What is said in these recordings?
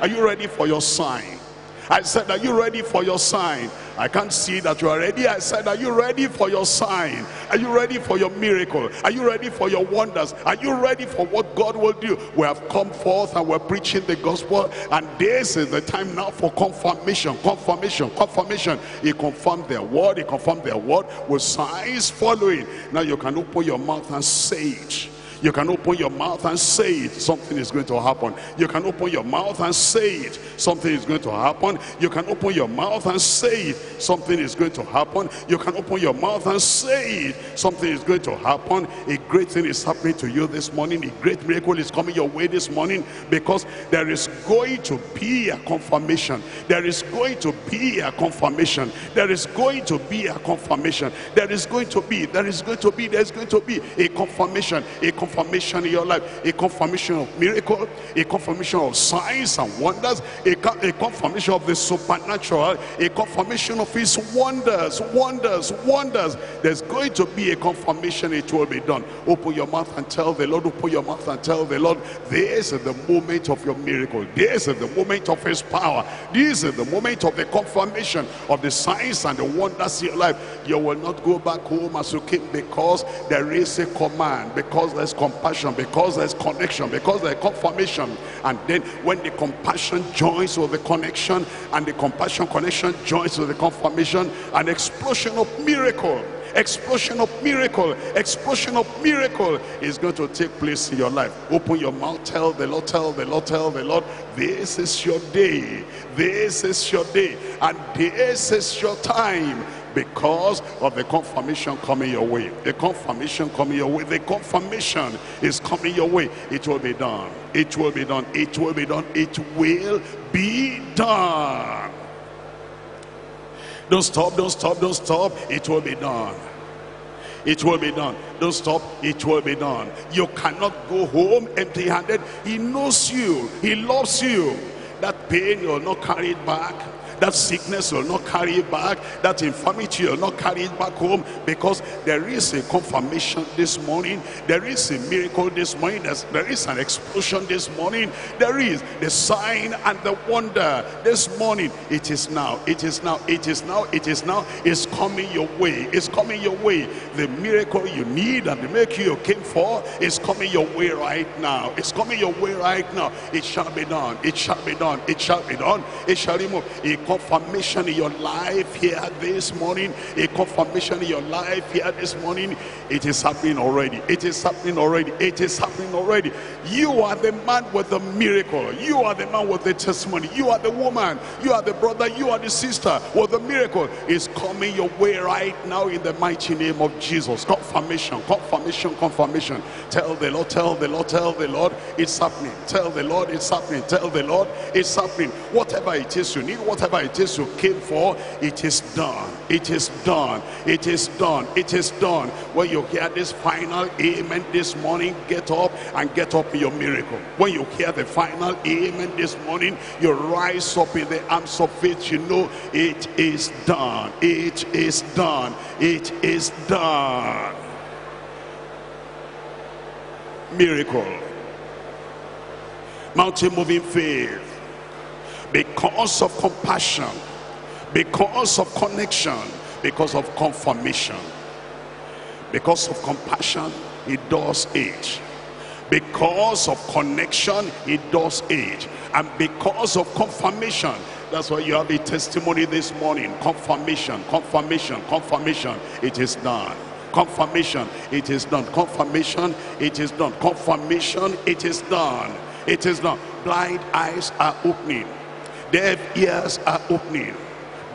Are you ready for your sign? I said, are you ready for your sign? I can't see that you are ready. I said, are you ready for your sign? Are you ready for your miracle? Are you ready for your wonders? Are you ready for what God will do? We have come forth and we're preaching the gospel and this is the time now for confirmation, confirmation, confirmation. He confirmed their word, he confirmed their word with signs following. Now you can open your mouth and say it. You can open your mouth and say it. Something is going to happen. You can open your mouth and say it. Something is going to happen. You can open your mouth and say it. Something is going to happen. You can open your mouth and say it. Something is going to happen. A great thing is happening to you this morning. A great miracle is coming your way this morning because there is going to be a confirmation. There is going to be a confirmation. There is going to be a confirmation. There is going to be, there is going to be, there is going to be a confirmation. A confirmation confirmation in your life, a confirmation of miracle, a confirmation of signs and wonders, a, a confirmation of the supernatural, a confirmation of his wonders, wonders, wonders. There's going to be a confirmation, it will be done. Open your mouth and tell the Lord, open your mouth and tell the Lord, this is the moment of your miracle. This is the moment of his power. This is the moment of the confirmation of the signs and the wonders in your life. You will not go back home as you came because there is a command, because there's compassion because there's connection because there's confirmation. And then when the compassion joins with the connection and the compassion connection joins with the confirmation an explosion of miracle explosion of miracle explosion of miracle is going to take place in your life. Open your mouth tell the lord tell the lord tell the lord this is your day. This is your day. And this is your time because of the confirmation coming your way. The confirmation coming your way. The confirmation is coming your way. It will be done. It will be done. It will be done. It will be done. Don't stop, don't stop, don't stop. It will be done. It will be done. Don't stop. It will be done. You cannot go home empty-handed. He knows you. He loves you. That pain, you'll not carry it back that sickness will not carry it back. That infirmity will not carry it back home because there is a confirmation this morning. There is a miracle this morning. There's, there is an explosion this morning. There is the sign and the wonder this morning. It is now. It is now. It is now. It is now. It's coming your way. It's coming your way. The miracle you need and the miracle you came for is coming your way right now. It's coming your way right now. It shall be done. It shall be done. It shall be done. It shall remove. It confirmation in your life here this morning. A confirmation in your life here this morning. It is happening already. It is happening already. It is happening already. You are the man with the miracle. You are the man with the testimony. You are the woman. You are the brother. You are the sister with the miracle. Is coming your way right now in the mighty name of jesus. Confirmation confirmation confirmation. Tell the lord tell the lord tell the lord it's happening. Tell the lord it's happening. Tell the lord it's happening. Whatever it is you need whatever it is you came for, it is done. It is done. It is done. It is done. When you hear this final amen this morning, get up and get up in your miracle. When you hear the final amen this morning, you rise up in the arms of faith. You know it is done. It is done. It is done. Miracle. Mountain moving faith because of compassion, because of connection, because of confirmation. Because of compassion, it does age. Because of connection, it does age. And because of confirmation, that's why you have a testimony this morning. Confirmation, confirmation, confirmation. It is done. Confirmation, it is done. Confirmation, it is done. Confirmation, it is done. It is done. Blind eyes are opening deaf ears are opening.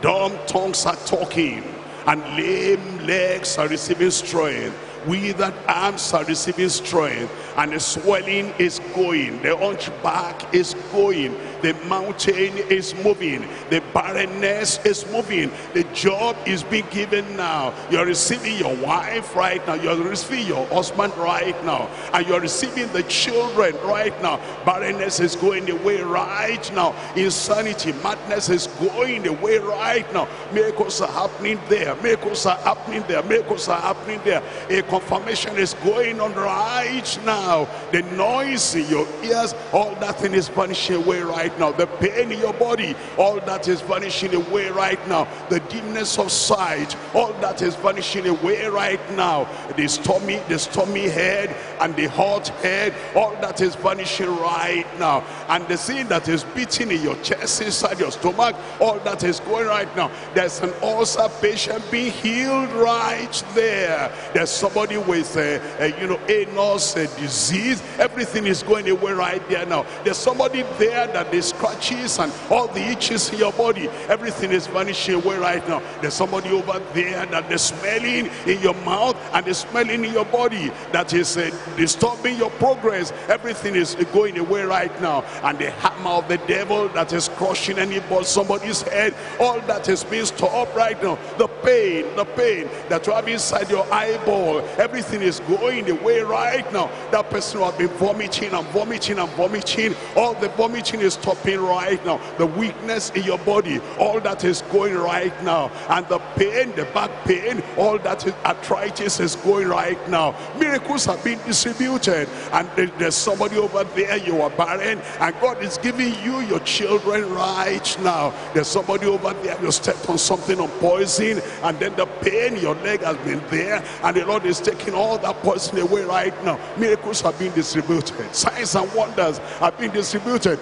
Dumb tongues are talking. And lame legs are receiving strength. Withered arms are receiving strength. And the swelling is going. The hunchback is going the mountain is moving. The barrenness is moving. The job is being given now. You're receiving your wife right now. You're receiving your husband right now. And you're receiving the children right now. Barrenness is going away right now. Insanity madness is going away right now. Miracles are happening there. Miracles are happening there. Miracles are happening there. A confirmation is going on right now. The noise in your ears, all that thing is vanishing away right now. The pain in your body, all that is vanishing away right now. The dimness of sight, all that is vanishing away right now. The stormy, the stormy head and the hot head, all that is vanishing right now. And the sin that is beating in your chest, inside your stomach, all that is going right now. There's an ulcer patient being healed right there. There's somebody with, a, a you know, anus a disease. Everything is going away right there now. There's somebody there that the scratches and all the itches in your body, everything is vanishing away right now. There's somebody over there that the smelling in your mouth and the smelling in your body that is uh, disturbing your progress. Everything is going away right now. And the hammer of the devil that is crushing anybody, somebody's head, all that is being stopped right now. The pain, the pain that you have inside your eyeball, everything is going away right now. That person who has been vomiting and vomiting and vomiting, all the vomiting is right now. The weakness in your body, all that is going right now. And the pain, the back pain, all that is arthritis is going right now. Miracles have been distributed. And there's somebody over there, you are barren, and God is giving you your children right now. There's somebody over there, you stepped on something on poison, and then the pain, your leg has been there, and the Lord is taking all that poison away right now. Miracles have been distributed. Signs and wonders have been distributed.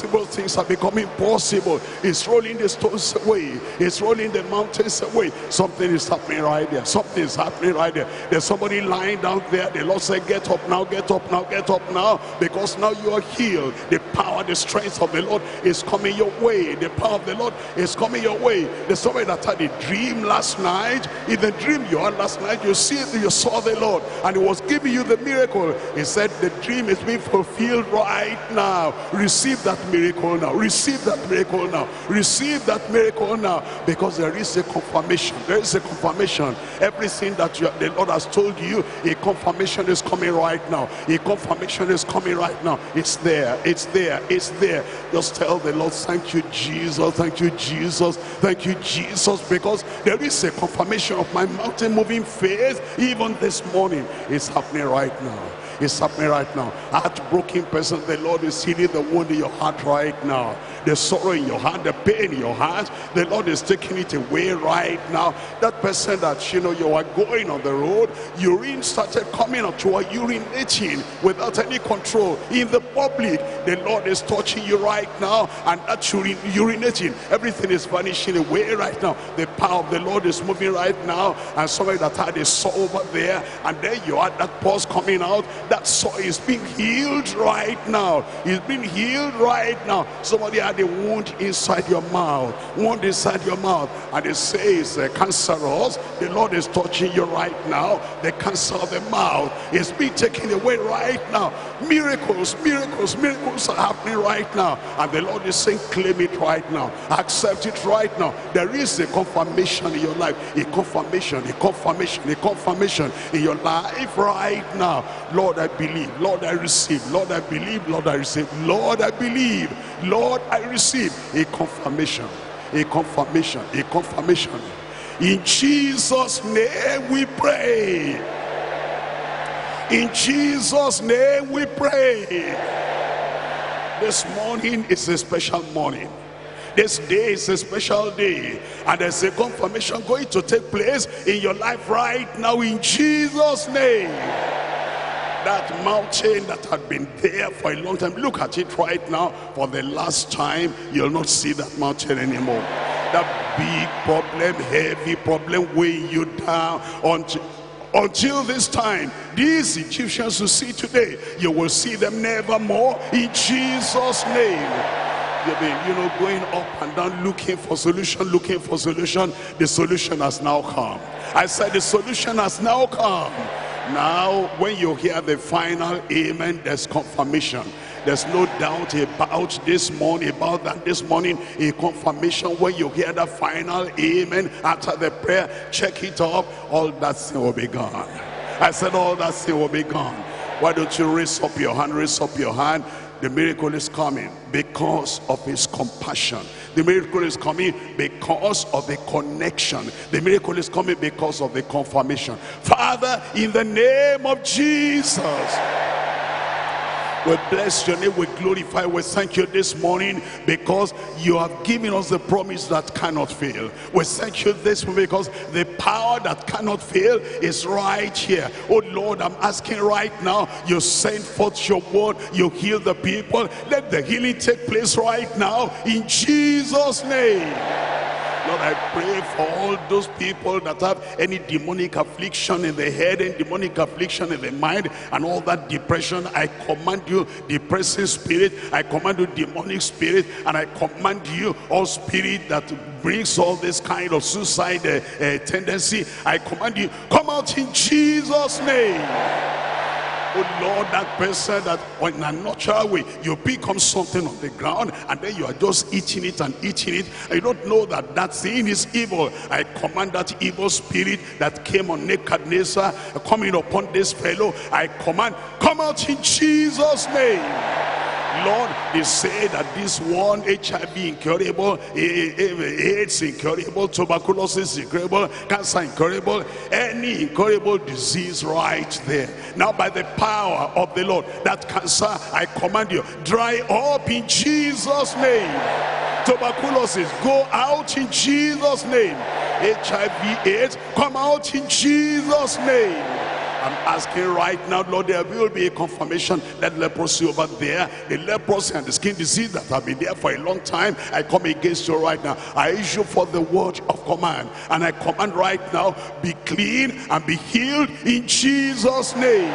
Things are becoming possible. It's rolling the stones away. It's rolling the mountains away. Something is happening right there. Something is happening right there. There's somebody lying down there. The Lord said, get up now, get up now, get up now. Because now you are healed. The power, the strength of the Lord is coming your way. The power of the Lord is coming your way. There's somebody that had a dream last night. In the dream you had last night, you see you saw the Lord and he was giving you the miracle. He said the dream is being fulfilled right now. Receive that miracle now. Receive that miracle now. Receive that miracle now. Because there is a confirmation. There is a confirmation. Everything that you, the Lord has told you, a confirmation is coming right now. A confirmation is coming right now. It's there. It's there. It's there. Just tell the Lord, thank you, Jesus. Thank you, Jesus. Thank you, Jesus. Because there is a confirmation of my mountain moving faith even this morning. It's happening right now. It's happening right now. Heartbroken person, the Lord is healing the wound in your heart right now. The sorrow in your heart, the pain in your heart, the Lord is taking it away right now. That person that, you know, you are going on the road, urine started coming up to a urinating without any control in the public. The Lord is touching you right now and that urine, urinating, everything is vanishing away right now. The power of the Lord is moving right now and somebody that had a sore over there and then you had that pus coming out that sore is being healed right now. It's being healed right now. Somebody had a wound inside your mouth, wound inside your mouth, and it says uh, cancerous. The Lord is touching you right now. The cancer of the mouth is being taken away right now. Miracles, miracles, miracles are happening right now. And the Lord is saying, claim it right now. Accept it right now. There is a confirmation in your life. A confirmation, a confirmation, a confirmation in your life right now. Lord, I believe. Lord, I receive. Lord, I believe. Lord, I receive. Lord, I believe. Lord, I receive a confirmation. A confirmation. A confirmation. In Jesus' name we pray. In Jesus' name we pray. This morning is a special morning. This day is a special day. And there's a confirmation going to take place in your life right now in Jesus' name. That mountain that had been there for a long time, look at it right now. For the last time, you'll not see that mountain anymore. That big problem, heavy problem weighing you down. Until until this time these egyptians you see today you will see them never more. In jesus name. You've been you know going up and down looking for solution looking for solution. The solution has now come. I said the solution has now come now when you hear the final amen there's confirmation there's no doubt about this morning, about that this morning, a confirmation when you hear the final amen after the prayer, check it up, all that sin will be gone. I said all that sin will be gone. Why don't you raise up your hand, raise up your hand. The miracle is coming because of his compassion. The miracle is coming because of the connection. The miracle is coming because of the confirmation. Father, in the name of Jesus, We bless your name, we glorify, we thank you this morning because you have given us the promise that cannot fail. We thank you this morning because the power that cannot fail is right here. Oh Lord, I'm asking right now, you send forth your word, you heal the people. Let the healing take place right now in Jesus' name. Lord, I pray for all those people that have any demonic affliction in the head and demonic affliction in the mind and all that depression. I command you, depressive spirit. I command you, demonic spirit. And I command you, all spirit that brings all this kind of suicide uh, uh, tendency. I command you, come out in Jesus' name. Oh Lord, that person that in a natural way, you become something on the ground and then you are just eating it and eating it. You don't know that that thing is evil. I command that evil spirit that came on Nebuchadnezzar, coming upon this fellow. I command, come out in Jesus' name. Lord, they say that this one HIV incurable, eh, eh, eh, AIDS incurable, tuberculosis incurable, cancer incurable, any incurable disease right there. Now by the power of the Lord, that cancer, I command you, dry up in Jesus' name. Tuberculosis, go out in Jesus' name. HIV, AIDS, come out in Jesus' name. I'm asking right now, Lord, there will be a confirmation that leprosy over there, the leprosy and the skin disease that have been there for a long time, I come against you right now. I issue for the word of command, and I command right now, be clean and be healed in Jesus' name.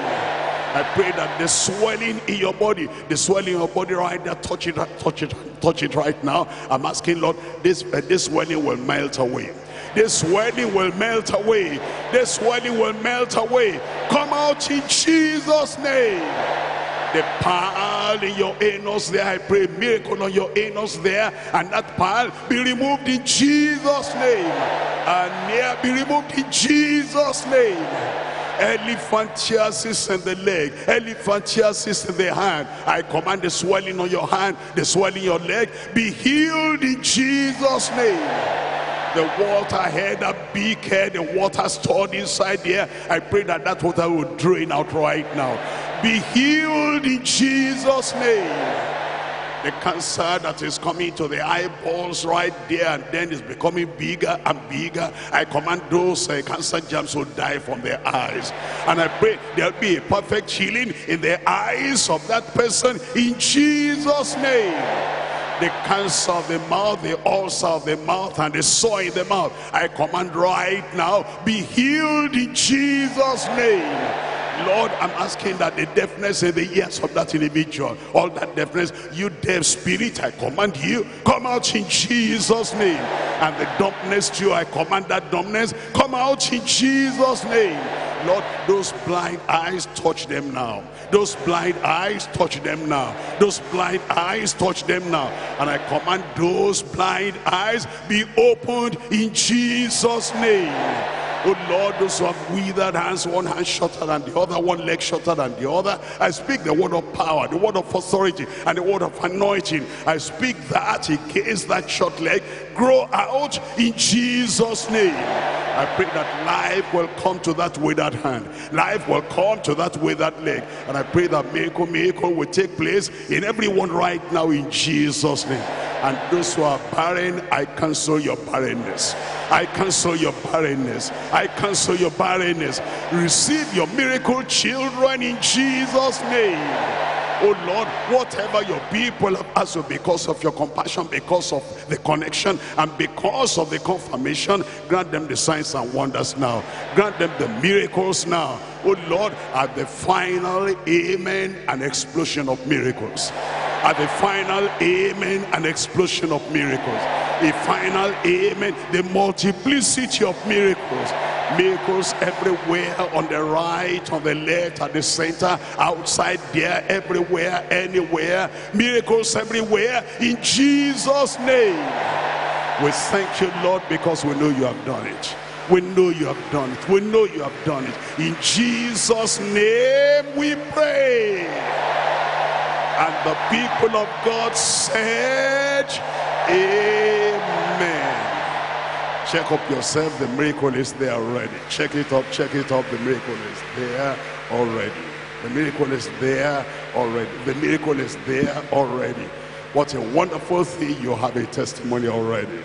I pray that the swelling in your body, the swelling in your body right there, touch it, touch it, touch it right now. I'm asking, Lord, this, uh, this swelling will melt away. This swelling will melt away. This swelling will melt away. Come out in Jesus' name. The pile in your anus there, I pray miracle on your anus there, and that pile be removed in Jesus' name. And near be removed in Jesus' name elephantiasis in the leg, elephantiasis in the hand. I command the swelling on your hand, the swelling in your leg, be healed in Jesus' name the water head, that big head, the water stored inside there. I pray that that water will drain out right now. Be healed in Jesus' name the cancer that is coming to the eyeballs right there and then is becoming bigger and bigger i command those uh, cancer germs will die from their eyes and i pray there'll be a perfect healing in the eyes of that person in jesus name the cancer of the mouth, the ulcer of the mouth, and the sore in the mouth. I command right now, be healed in Jesus' name. Lord, I'm asking that the deafness in the ears of that individual, all that deafness, you deaf spirit, I command you, come out in Jesus' name. And the dumbness too, I command that dumbness, come out in Jesus' name. Lord, those blind eyes, touch them now. Those blind eyes, touch them now. Those blind eyes, touch them now. And I command those blind eyes be opened in Jesus' name. Oh Lord, those who have withered hands, one hand shorter than the other, one leg shorter than the other. I speak the word of power, the word of authority, and the word of anointing. I speak that in case that short leg grow out in Jesus' name. I pray that life will come to that withered hand. Life will come to that withered leg. And I pray that miracle, miracle will take place in everyone right now in Jesus' name. And those who are barren, I cancel your barrenness. I cancel your barrenness. I cancel your barrenness. Receive your miracle children in Jesus' name. Oh Lord, whatever your people have asked you because of your compassion, because of the connection, and because of the confirmation, grant them the signs and wonders now. Grant them the miracles now. Oh Lord, at the final amen, an explosion of miracles. At the final amen, an explosion of miracles. A final amen, the multiplicity of miracles miracles everywhere on the right on the left at the center outside there everywhere anywhere. Miracles everywhere. In jesus name. We thank you lord because we know you have done it. We know you have done it. We know you have done it. In jesus name we pray. And the people of god said amen Check up yourself. The miracle is there already. Check it up, check it up. The miracle is there already. The miracle is there already. The miracle is there already. What a wonderful thing. You have a testimony already.